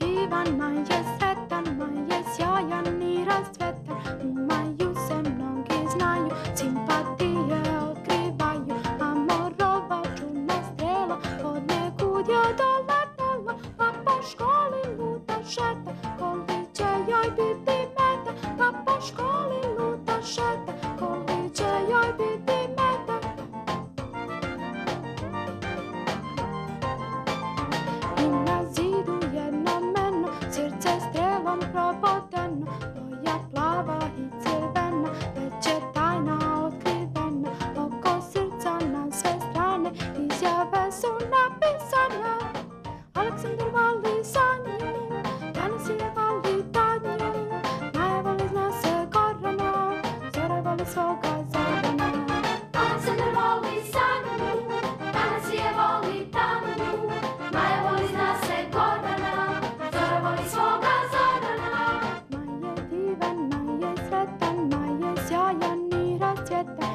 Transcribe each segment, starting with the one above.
divan my srce svoga zadana. Ona crne voli sanju, Ana je voli tamnu, Maja voli zna se Gordana, Zora voli svoga zadana. Maj je divan, maj je sretan, maj je sjajan i rasvjetan,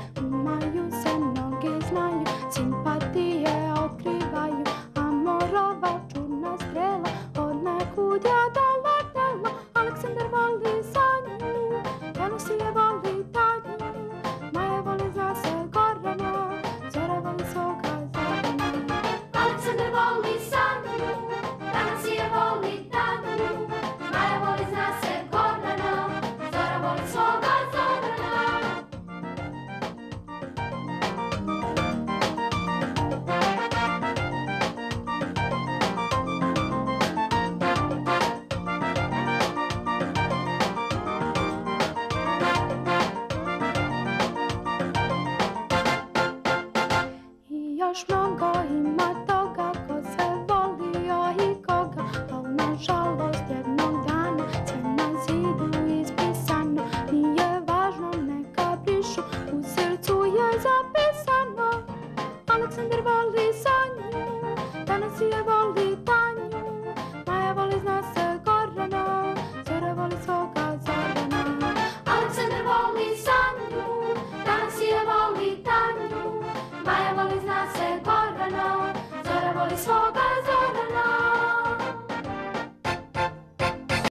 Arrangement bohémat